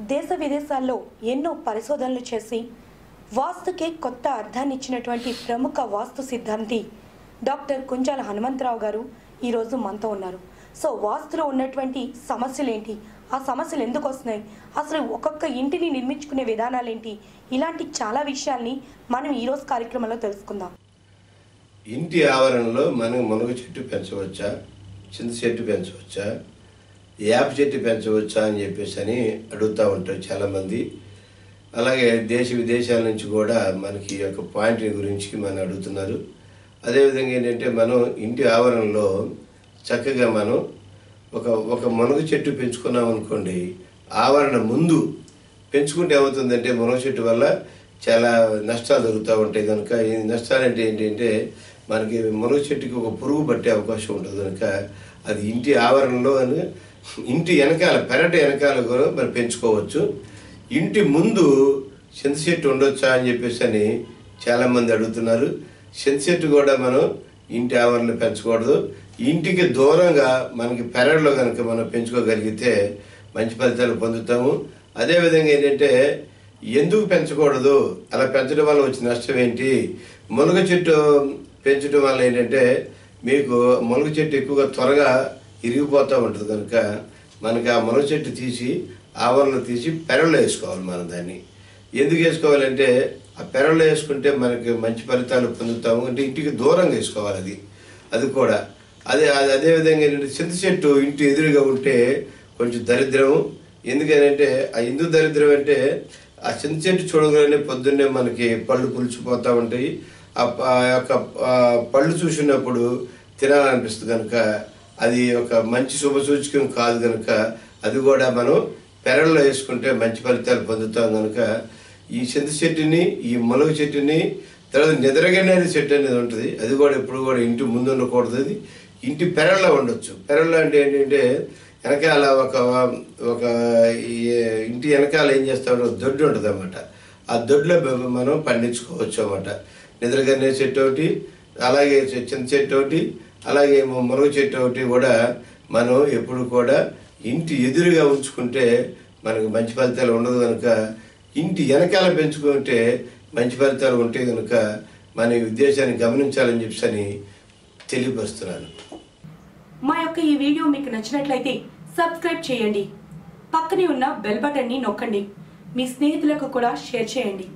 దేశ విదేశాల్లో ఎన్నో పరిశోధనలు చేసి వాస్తుకే కొత్త అర్థాన్ని ఇచ్చినటువంటి ప్రముఖ వాస్తు సిద్ధాంతి డాక్టర్ కుంజాల హనుమంతరావు గారు ఈరోజు మనతో ఉన్నారు. సో వాస్తులో ఉన్నటువంటి సమస్యలు ఏంటి ఆ సమస్యలు ఎందుకు వస్తున్నాయి? అసలు ఒక్కొక్క ఇంటిని నిర్మించుకునే విధానాలు ఏంటి ఇలాంటి చాలా విషయాల్ని మనం ఈరోజు కార్యక్రమంలో తెలుసుకుందాం. ఇంటి ఆవరణలో మనం మునగ చెట్టు పెంచవచ్చా? చింత చెట్టు పెంచవచ్చా? యాప్ చెట్టు పెంచవచ్చా అని చెప్పేసి అని అడుగుతూ ఉంటారు చాలామంది. అలాగే దేశ విదేశాల నుంచి కూడా మనకి ఈ యొక్క పాయింట్ గురించి మనం అడుగుతున్నారు. అదేవిధంగా ఏంటంటే మనం ఇంటి ఆవరణలో చక్కగా మనం ఒక ఒక మునగ చెట్టు పెంచుకున్నాం అనుకోండి. ఆవరణ ముందు పెంచుకుంటే ఏమవుతుందంటే మునగ చెట్టు వల్ల చాలా నష్టాలు జరుగుతూ ఉంటాయి. కనుక ఈ నష్టాలు అంటే ఏంటంటే మనకి మునగ చెట్టుకి ఒక పురుగు పట్టే అవకాశం ఉంటుంది కనుక అది ఇంటి ఆవరణలో అని ఇంటి వెనకాల పెరటి వెనకాల కూడా మనం పెంచుకోవచ్చు. ఇంటి ముందు చింత చెట్టు ఉండొచ్చా అని చెప్పేసి అని చాలామంది అడుగుతున్నారు. చింత చెట్టు కూడా మనం ఇంటి ఆవరణలో పెంచకూడదు. ఇంటికి దూరంగా మనకి పెరట్లో కనుక మనం పెంచుకోగలిగితే మంచి ఫలితాలు పొందుతాము. అదేవిధంగా ఏంటంటే ఎందుకు పెంచకూడదు? అలా పెంచడం వల్ల వచ్చిన నష్టం ఏంటి? మునగ చెట్టు పెంచడం వల్ల ఏంటంటే మీకు మునగ చెట్టు ఎక్కువగా త్వరగా ఇరిగిపోతూ ఉంటుంది కనుక మనకి ఆ మునగ చెట్టు తీసి ఆవరణ తీసి పెరల్లో వేసుకోవాలి మనం దాన్ని. ఎందుకు వేసుకోవాలంటే ఆ పెరల్లో వేసుకుంటే మనకి మంచి ఫలితాలు పొందుతాము. అంటే ఇంటికి దూరంగా వేసుకోవాలి అది. అది కూడా. అదే అది అదేవిధంగా ఏంటంటే చింత చెట్టు ఇంటి ఎదురుగా ఉంటే కొంచెం దరిద్రం ఎందుకనంటే ఆ ఎందుకు దరిద్రం అంటే ఆ చింత చెట్టు చూడగానే పొద్దున్నే మనకి పళ్ళు పులిచిపోతూ ఉంటాయి. ఆ ఆ యొక్క పళ్ళు చూసినప్పుడు తినాలనిపిస్తుంది కనుక అది ఒక మంచి శుభ సూచకం కాదు కనుక అది కూడా మనం పెరల్లో వేసుకుంటే మంచి ఫలితాలు పొందుతాం కనుక ఈ చింత చెట్టుని ఈ మునగ చెట్టుని తర్వాత నిద్రగనేది చెట్టు అనేది ఉంటుంది. అది కూడా ఎప్పుడు కూడా ఇంటి ముందు ఉండకూడదు అది. ఇంటి పెరల్లో ఉండొచ్చు. పెరల్లో అంటే ఏంటంటే వెనకాల ఒక ఒక ఇంటి వెనకాల ఏం చేస్తామో దొడ్డు ఉంటుంది అన్నమాట ఆ దొడ్లో మనం పండించుకోవచ్చు అన్నమాట. నిద్రగనే చెట్టు ఒకటి అలాగే చింత చెట్టు ఒకటి అలాగే మరో మునగ చెట్టు ఒకటి కూడా మనం ఎప్పుడు కూడా ఇంటి ఎదురుగా ఉంచుకుంటే మనకు మంచి ఫలితాలు ఉండదు కనుక ఇంటి వెనకాల పెంచుకుంటే మంచి ఫలితాలు ఉంటాయి కనుక మన ఉద్దేశాన్ని గమనించాలని చెప్పి అని తెలియపరుస్తున్నాను. మా యొక్క ఈ వీడియో మీకు నచ్చినట్లయితే సబ్స్క్రైబ్ చేయండి. పక్కనే ఉన్న బెల్ బటన్ని నొక్కండి. మీ స్నేహితులకు కూడా షేర్ చేయండి.